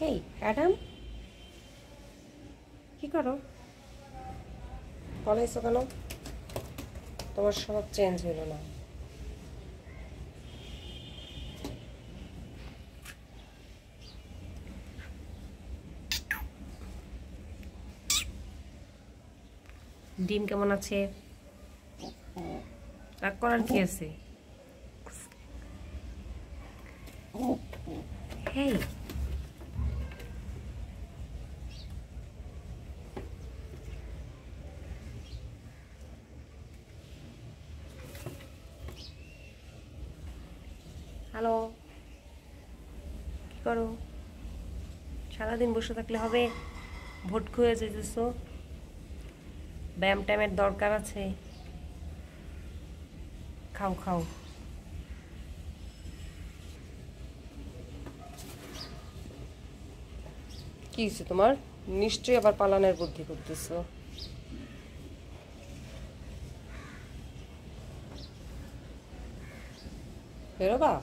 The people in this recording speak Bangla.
হেই, অ্যাডাম? কি করো? পলাইছো কেন তোমার স্বভাব চেঞ্জ হইল না। ডিম কেমন আছে? রাগ করার কি আছে? Hey hello. কি করো? সারাদিন বসে থাকলে হবে? ভোট খুঁয়ে যেতেছো ব্যায়াম ট্যামের দরকার আছে? খাও খাও। কি হয়েছে তোমার? নিশ্চয়ই আবার পালানের বুদ্ধি করতেছো। বেরোবা?